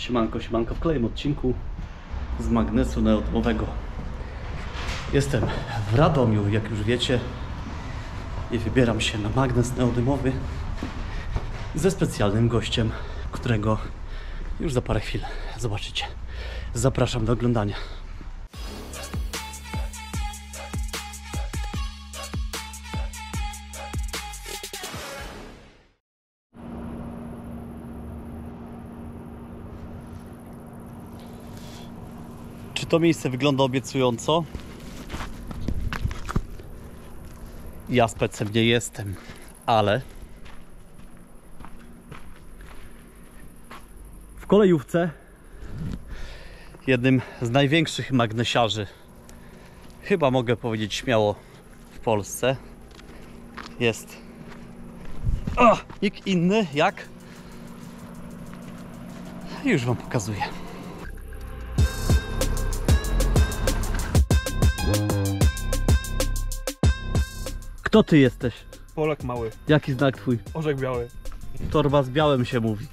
Siemanko, siemanko w kolejnym odcinku z magnesu neodmowego. Jestem w Radomiu, jak już wiecie, i wybieram się na magnes neodymowy ze specjalnym gościem, którego już za parę chwil zobaczycie. Zapraszam do oglądania. To miejsce wygląda obiecująco? Ja specem nie jestem, ale w kolejówce jednym z największych magnesiarzy, chyba mogę powiedzieć śmiało w Polsce, jest o, nikt inny jak już Wam pokazuję. Kto ty jesteś? Polak mały, Jaki znak twój? orzek biały. Torba z białym się mówi.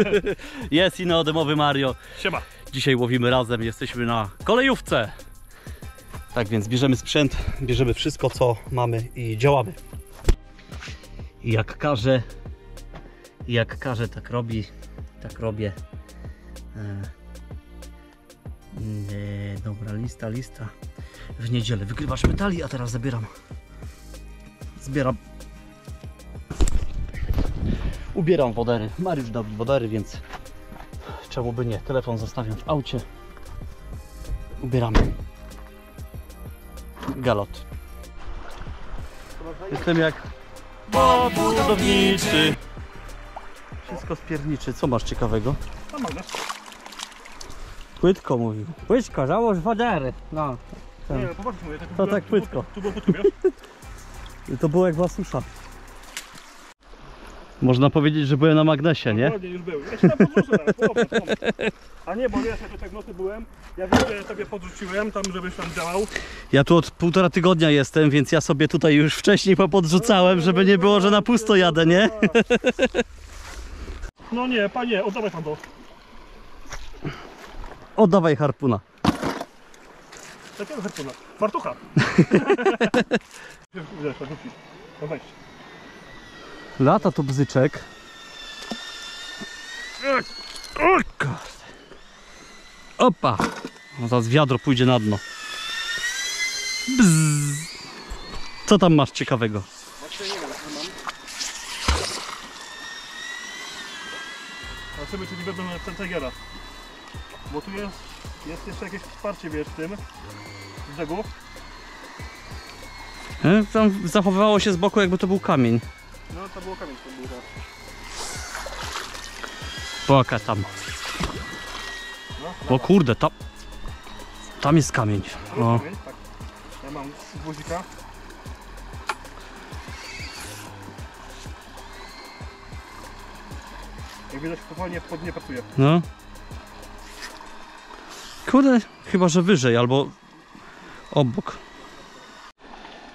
Jest i neodymowy Mario. Siema. Dzisiaj łowimy razem, jesteśmy na kolejówce. Tak więc bierzemy sprzęt, bierzemy wszystko co mamy i działamy. I jak każe, jak każe tak robi, tak robię. E, nie, dobra, lista, lista. W niedzielę wygrywasz metali, a teraz zabieram. Zbieram. Ubieram wodery. Mariusz dał mi wodery, więc czemu by nie? Telefon zostawiam w aucie. Ubieramy. Galot. Jestem jak Bob budowniczy. Wszystko spierniczy. Co masz ciekawego? A magnes? Płytko mówił. Płytko, załóż wodery. No. Tam. Nie, popatrz mówię. Tak, To tak płytko. Tu było płytko? I to było jak była susza. Można powiedzieć, że byłem na magnesie, nie? Ładnie już był. Ja się tam podrzucę teraz, popatrz, popatrz. A nie, bo wiesz, ja tu tak nocy byłem. Ja wiem, że tobie podrzuciłem tam, żebyś tam działał. Ja tu od półtora tygodnia jestem, więc ja sobie tutaj już wcześniej popodrzucałem, żeby nie było, że na pusto jadę, nie? No nie, panie, oddawaj tam to. Oddawaj harpuna. Takiego herpuna. Fartucha. Wiesz, rzucić. No weź. Lata to bzyczek. O kurde. Opa! No zaraz wiadro pójdzie na dno. Bzz. Co tam masz ciekawego? Zobaczymy, czy nie będą ten Tigera. Bo tu jest, jest jeszcze jakieś wsparcie, wiesz, w tym. Brzegu. E, Tam zachowywało się z boku, jakby to był kamień. No to było kamień, to był. Boka tam. No, O kurde, tam. Tam jest kamień. O. kamień, tak. Ja mam guzika. Jak widać, totalnie pod nie pracuje. No. Kurde, chyba że wyżej albo obok.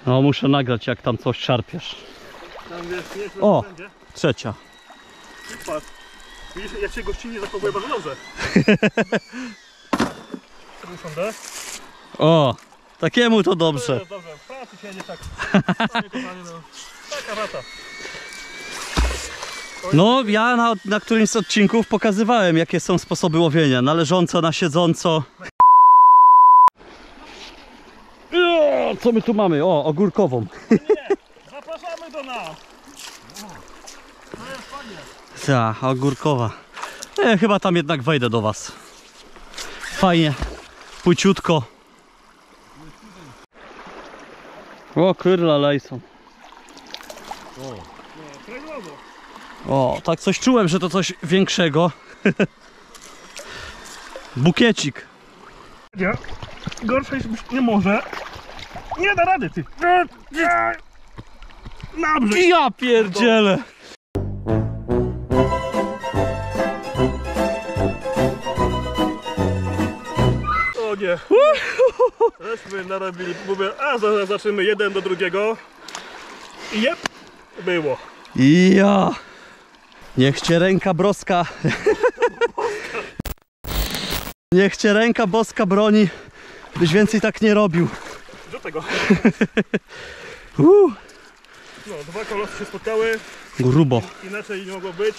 No, muszę nagrać, jak tam coś szarpiesz. Tam wiesz, nie jest O! będzie. Trzecia. Patrz. Widzisz, jak się gościnnie zachowuje bardzo dobrze. Usiądę. O, takiemu to dobrze. Dobrze, dobrze. W pracy się nie tak. No. Taka rata. No, ja na, na którymś z odcinków pokazywałem, jakie są sposoby łowienia. Na leżąco, na siedząco. Co my tu mamy? O, ogórkową. Zapraszamy do nas. Ta, ogórkowa. E, chyba tam jednak wejdę do was. Fajnie. Płyciutko. O, kurla kręgłowo. O, tak coś czułem, że to coś większego. Bukiecik. Nie. Gorsze jest być nie może. Nie da rady, ty. Na brzeg. Ja pierdzielę. O nie. Żeśmy narobili, mówię, a zaraz jeden do drugiego. I jep, było. Ja. Niech cię ręka broska Niech cię ręka boska broni, byś więcej tak nie robił. Do tego. Uh, No, dwa kolosy się spotkały, grubo. inaczej nie mogło być.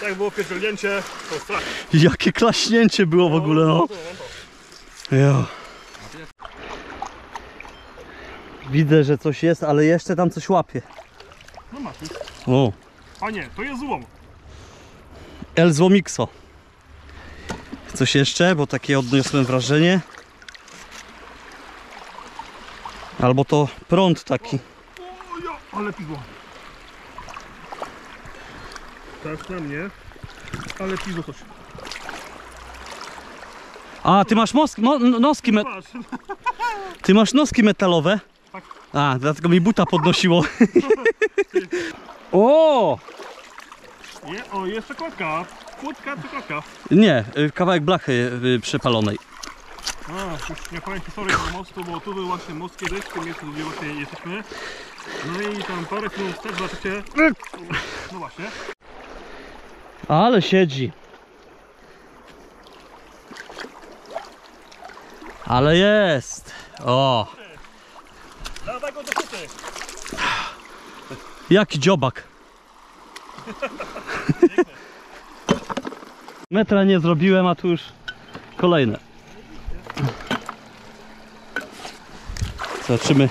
Tak było pierdzielnięcie, to strach. Jakie klaśnięcie było w ogóle, no. to, to. Jo. Widzę, że coś jest, ale jeszcze tam coś łapie. No masz. już. O, A nie, to jest złom. El Złomikso. Coś jeszcze, bo takie odniosłem wrażenie. Albo to prąd taki. O ja, ale pizło. Tak na mnie, ale pizło coś. A, ty masz moski, mo, noski, me, ty masz noski metalowe? Tak. A, dlatego mi buta podnosiło. o! nie, o jeszcze kładka. Kłódka czy kładka? Nie, y, kawałek blachy y, przepalonej. A, już nie powiem historii do mostu, bo tu był właśnie most kiedyś, w tym miejscu gdzie właśnie jesteśmy. No i tam parę chwil wstecz zobaczycie. No właśnie. Ale siedzi. Ale jest. O, Dawaj go do kuty. jaki dziobak. Metra nie zrobiłem, a tu już kolejne. Zobaczymy,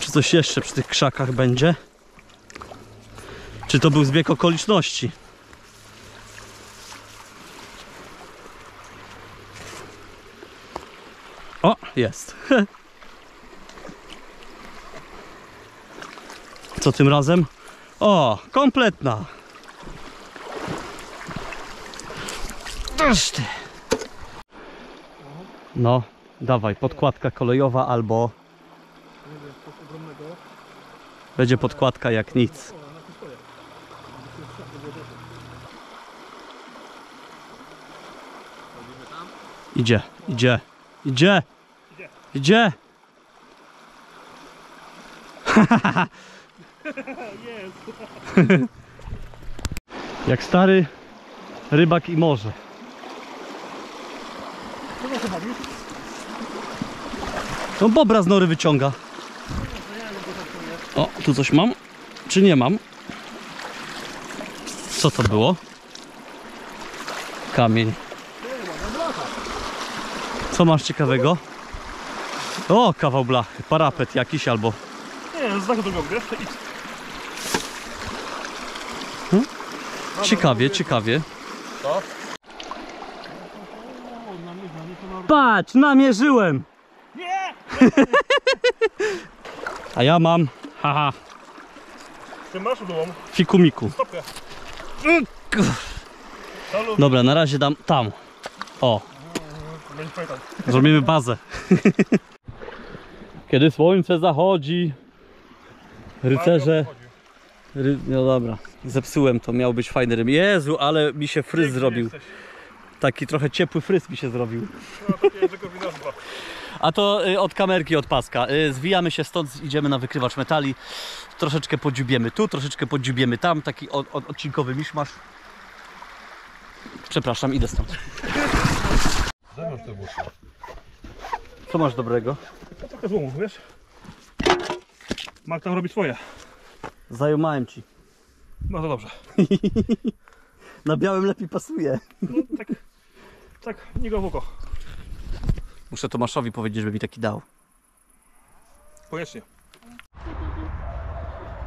czy coś jeszcze przy tych krzakach będzie. Czy to był zbieg okoliczności? O, jest. Co tym razem? O, kompletna. Ty. No, dawaj, podkładka kolejowa albo będzie podkładka jak nic. Idzie, idzie, idzie, idzie. Jak stary rybak i morze. Już? No bobra z nory wyciąga. O, tu coś mam? Czy nie mam? Co to było? Kamień. Co masz ciekawego? O, kawał blachy, parapet jakiś albo... Nie, z dachu wiesz? Idź. Hmm? Ciekawie, ciekawie. To. Patrz, namierzyłem! A ja mam, haha, Ty masz dłom, fikumiku. stopkę. Halo, Dobra, na razie dam tam. O, będzie. Zrobimy bazę. Kiedy słońce zachodzi, rycerze. Ry... No dobra, zepsułem to, miał być fajny rym. Jezu, ale mi się fryz zrobił. Taki trochę ciepły fryz mi się zrobił. No, takie winozwa. A to y, od kamerki, od paska. Y, zwijamy się stąd, idziemy na wykrywacz metali. Troszeczkę podziubiemy tu, troszeczkę podziubiemy tam. Taki od, od, odcinkowy miszmasz. Przepraszam, idę stąd. Co masz dobrego? To trochę złomu, wiesz? Mark tam robi swoje. Zajumałem ci. No to dobrze. Na białym lepiej pasuje. No tak, tak, nie go w oko. Muszę Tomaszowi powiedzieć, żeby mi taki dał. Koniecznie.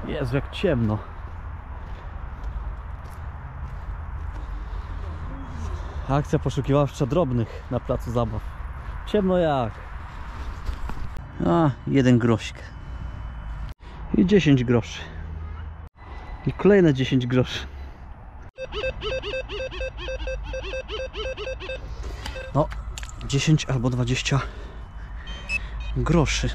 Jezu, jak ciemno. Akcja poszukiwawcza drobnych na placu zabaw. Ciemno jak. A, jeden grosik. I 10 groszy. I kolejne 10 groszy. No, 10 albo 20 groszy.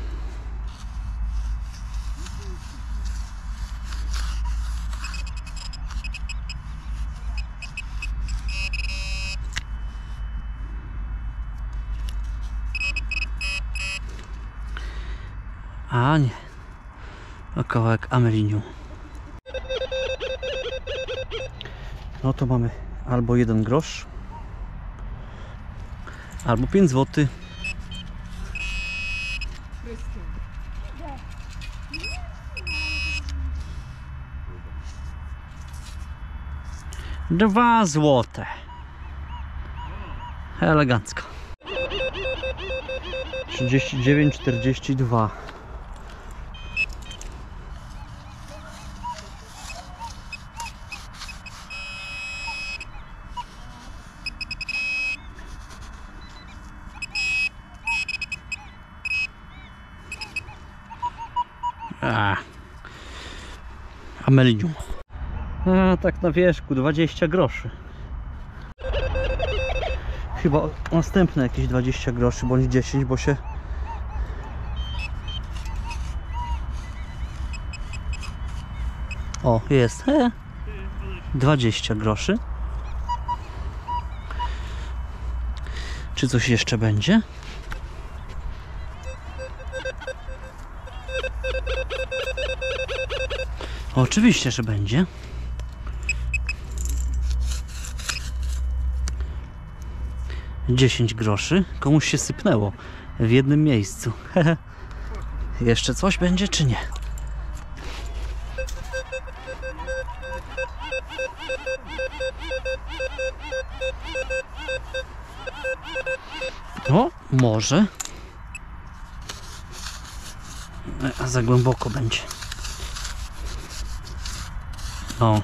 A nie. O kawałek. No to mamy albo jeden grosz, Albo 5 zł. Dwa złote. Elegancko. 39,42. A. Amelinium. A, tak na wierzchu, 20 groszy. Chyba następne jakieś 20 groszy, bądź 10, bo się... O, jest. E, 20 groszy. Czy coś jeszcze będzie? Oczywiście, że będzie. Dziesięć groszy. Komuś się sypnęło w jednym miejscu. Jeszcze coś będzie, czy nie? O, może. A za głęboko będzie. O.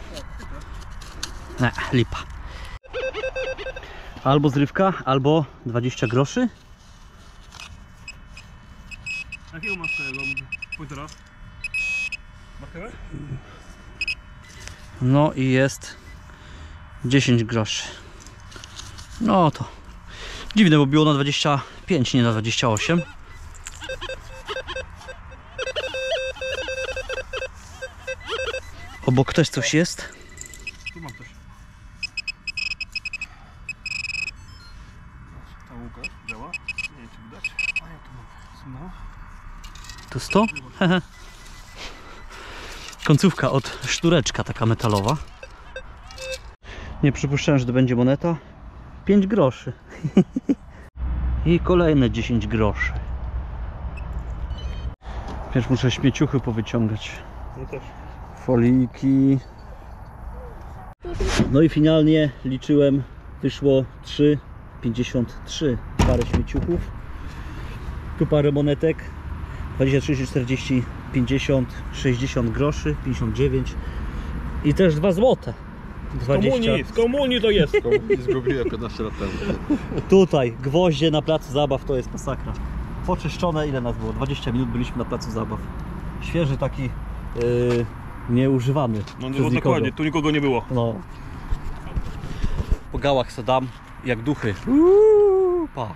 Ne, lipa. Albo zrywka, albo 20 groszy. Jakiego masz tego pointera? Markerę? No i jest 10 groszy. No to dziwne, bo było na 25, nie na 28. Obok też coś jest. Tu mam coś. Ta łuka działa? Nie wiem czy widać. A ja tu mam. No. To 100? Hehe. Końcówka od sztureczka taka metalowa. Nie przypuszczałem, że to będzie moneta. 5 groszy. I kolejne 10 groszy. Wiesz, muszę śmieciuchy powyciągać. No też. Foliki. No i finalnie liczyłem, wyszło 3,53 parę śmieciuchów. Tu parę monetek. 20, 30, 40, 50, 60 groszy, 59 i też 2 złote. 20. Komunii, z komunii to jest. I zgubiłem 15 lat temu. Tutaj gwoździe na placu zabaw to jest masakra. Poczyszczone ile nas było? 20 minut byliśmy na placu zabaw. Świeży taki yy, nieużywany. No przez nie, nikogo. dokładnie, tu nikogo nie było. No. Po gałach se dam, jak duchy. Uuu, pa.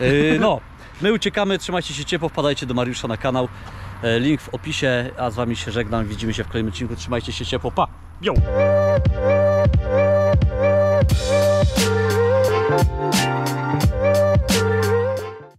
Yy, no, my uciekamy, trzymajcie się ciepło, wpadajcie do Mariusza na kanał. E, Link w opisie, a z wami się żegnam. Widzimy się w kolejnym odcinku. Trzymajcie się ciepło, pa! Yo!